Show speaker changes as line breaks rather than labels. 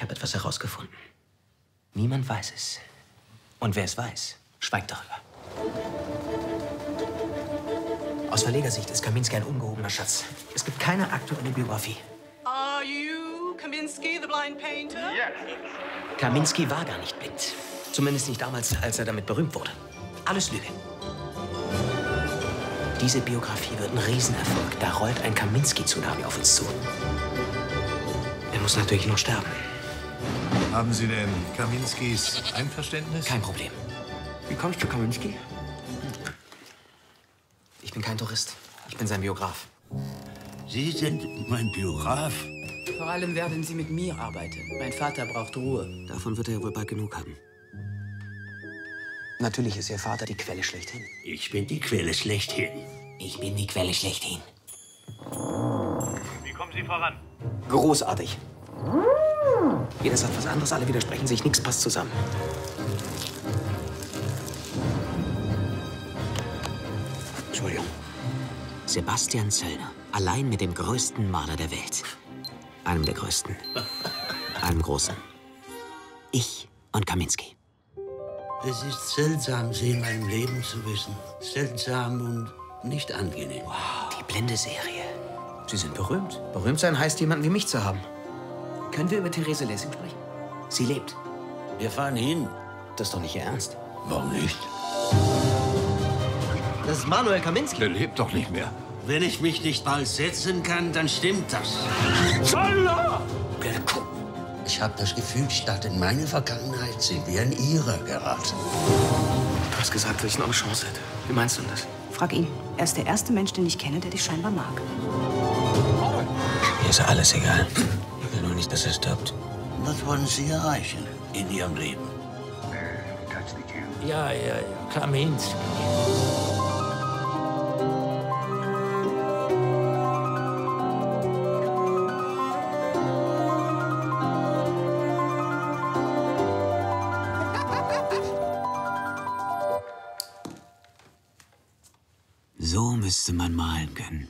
Ich habe etwas herausgefunden. Niemand weiß es. Und wer es weiß, schweigt darüber. Aus Verlegersicht ist Kaminski ein ungehobener Schatz. Es gibt keine aktuelle Biografie.
Are you Kaminsky, the blind painter?
Kaminski war gar nicht blind. Zumindest nicht damals, als er damit berühmt wurde. Alles Lüge. Diese Biografie wird ein Riesenerfolg. Da rollt ein Kaminski-Tsunami auf uns zu. Er muss natürlich noch sterben.
Haben Sie denn Kaminskis Einverständnis?
Kein Problem.
Wie kommst du, Kaminski?
Ich bin kein Tourist. Ich bin sein Biograf.
Sie sind mein Biograf.
Vor allem werden Sie mit mir arbeiten. Mein Vater braucht Ruhe.
Davon wird er ja wohl bald genug haben. Natürlich ist Ihr Vater die Quelle schlechthin.
Ich bin die Quelle schlechthin.
Ich bin die Quelle schlechthin.
Wie kommen Sie voran?
Großartig. Jeder sagt was anderes, alle widersprechen sich, nichts passt zusammen. Entschuldigung. Sebastian Zöllner, allein mit dem größten Maler der Welt. Einem der größten. Einem großen. Ich und Kaminski.
Es ist seltsam, Sie in meinem Leben zu wissen. Seltsam und nicht angenehm.
Die Blende-Serie. Sie sind berühmt. Berühmt sein heißt, jemanden wie mich zu haben. Können wir über Therese Lessing sprechen? Sie lebt.
Wir fahren hin.
Das ist doch nicht Ihr Ernst.
Warum nicht?
Das ist Manuel Kaminski.
Der lebt doch nicht mehr.
Wenn ich mich nicht bald setzen kann, dann stimmt das.
Kuh.
Ich habe das Gefühl, statt in meine Vergangenheit sind wir in ihre geraten.
Du hast gesagt, dass ich noch eine Chance hätte. Wie meinst du das?
Frag ihn. Er ist der erste Mensch, den ich kenne, der dich scheinbar mag.
Mir ist alles egal. Ich will nur nicht, dass er stirbt.
Was wollen Sie erreichen in Ihrem Leben? Ja, ja, Kaminski.
So müsste man malen können.